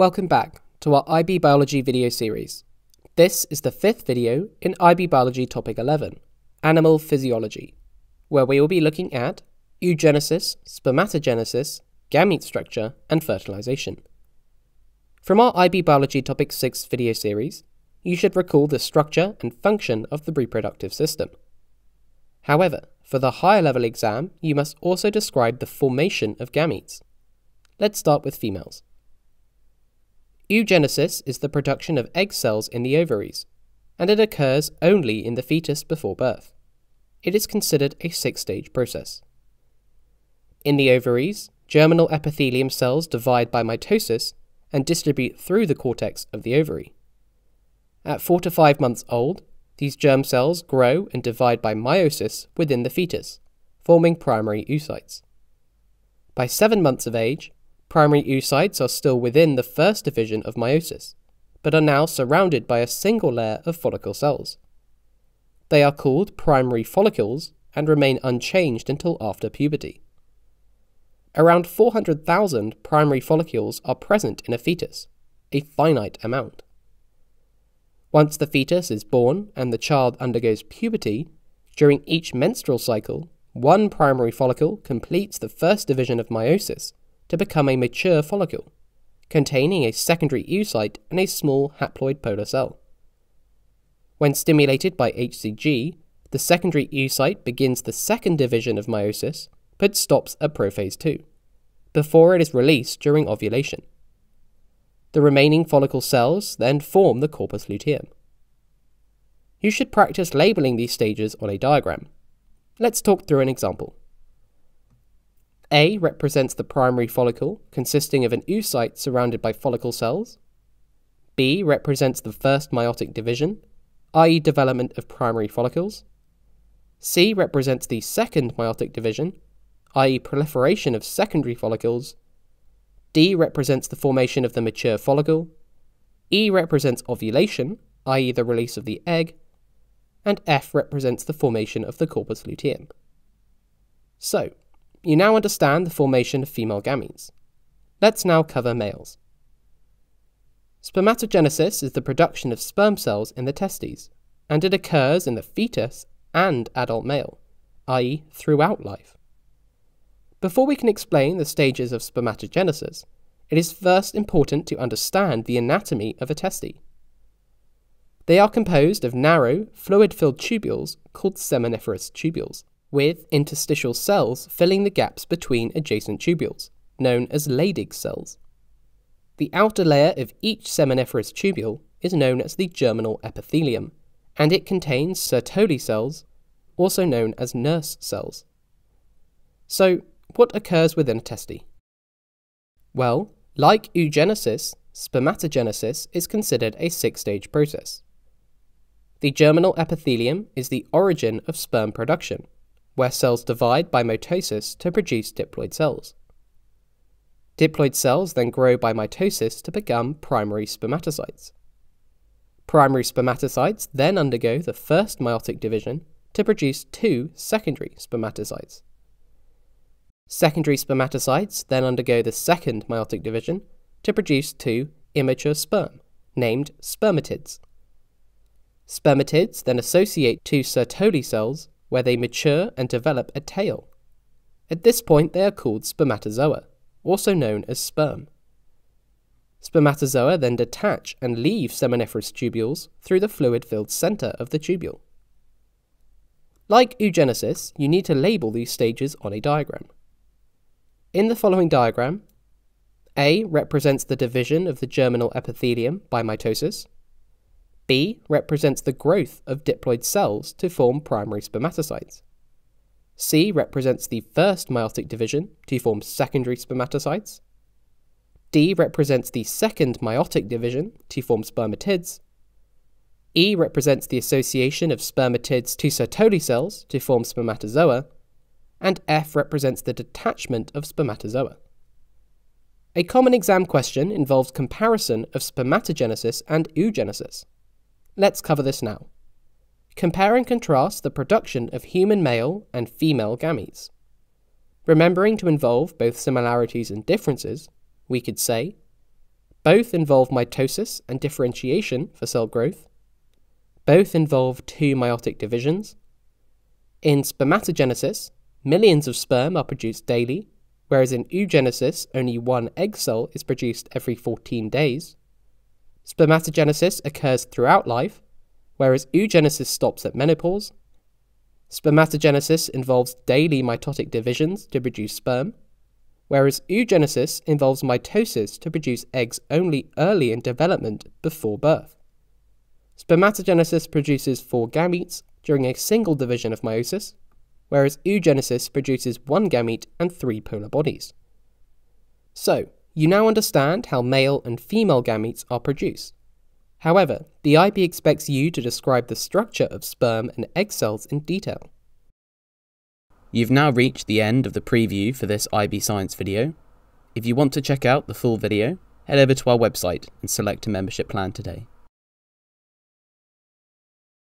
Welcome back to our IB Biology video series. This is the fifth video in IB Biology topic 11, Animal Physiology, where we will be looking at oogenesis, spermatogenesis, gamete structure, and fertilization. From our IB Biology topic 6 video series, you should recall the structure and function of the reproductive system. However, for the higher level exam, you must also describe the formation of gametes. Let's start with females. Oogenesis is the production of egg cells in the ovaries, and it occurs only in the fetus before birth. It is considered a six stage process. In the ovaries, germinal epithelium cells divide by mitosis and distribute through the cortex of the ovary. At 4 to 5 months old, these germ cells grow and divide by meiosis within the fetus, forming primary oocytes. By 7 months of age, Primary oocytes are still within the first division of meiosis, but are now surrounded by a single layer of follicle cells. They are called primary follicles and remain unchanged until after puberty. Around 400,000 primary follicles are present in a fetus, a finite amount. Once the fetus is born and the child undergoes puberty, during each menstrual cycle, one primary follicle completes the first division of meiosis to become a mature follicle, containing a secondary oocyte and a small haploid polar cell. When stimulated by HCG, the secondary oocyte begins the second division of meiosis, but stops at prophase 2, before it is released during ovulation. The remaining follicle cells then form the corpus luteum. You should practice labeling these stages on a diagram. Let's talk through an example. A represents the primary follicle, consisting of an oocyte surrounded by follicle cells. B represents the first meiotic division, i.e., development of primary follicles. C represents the second meiotic division, i.e., proliferation of secondary follicles. D represents the formation of the mature follicle. E represents ovulation, i.e., the release of the egg. And F represents the formation of the corpus luteum. So, you now understand the formation of female gametes. Let's now cover males. Spermatogenesis is the production of sperm cells in the testes, and it occurs in the fetus and adult male, i.e., throughout life. Before we can explain the stages of spermatogenesis, it is first important to understand the anatomy of a testes. They are composed of narrow, fluid filled tubules called seminiferous tubules with interstitial cells filling the gaps between adjacent tubules, known as Leydig cells. The outer layer of each seminiferous tubule is known as the germinal epithelium, and it contains Sertoli cells, also known as nurse cells. So, what occurs within a testis? Well, like oogenesis, spermatogenesis is considered a six stage process. The germinal epithelium is the origin of sperm production where cells divide by mitosis to produce diploid cells. Diploid cells then grow by mitosis to become primary spermatocytes. Primary spermatocytes then undergo the first meiotic division to produce two secondary spermatocytes. Secondary spermatocytes then undergo the second meiotic division to produce two immature sperm, named spermatids. Spermatids then associate two Sertoli cells where they mature and develop a tail. At this point, they are called spermatozoa, also known as sperm. Spermatozoa then detach and leave seminiferous tubules through the fluid filled center of the tubule. Like oogenesis, you need to label these stages on a diagram. In the following diagram, A represents the division of the germinal epithelium by mitosis, B represents the growth of diploid cells to form primary spermatocytes. C represents the first meiotic division to form secondary spermatocytes. D represents the second meiotic division to form spermatids. E represents the association of spermatids to Sertoli cells to form spermatozoa. And F represents the detachment of spermatozoa. A common exam question involves comparison of spermatogenesis and oogenesis. Let's cover this now. Compare and contrast the production of human male and female gametes. Remembering to involve both similarities and differences, we could say Both involve mitosis and differentiation for cell growth. Both involve two meiotic divisions. In spermatogenesis, millions of sperm are produced daily, whereas in oogenesis, only one egg cell is produced every 14 days. Spermatogenesis occurs throughout life, whereas oogenesis stops at menopause. Spermatogenesis involves daily mitotic divisions to produce sperm, whereas oogenesis involves mitosis to produce eggs only early in development before birth. Spermatogenesis produces four gametes during a single division of meiosis, whereas oogenesis produces one gamete and three polar bodies. So, you now understand how male and female gametes are produced. However, the IB expects you to describe the structure of sperm and egg cells in detail. You've now reached the end of the preview for this IB Science video. If you want to check out the full video, head over to our website and select a membership plan today.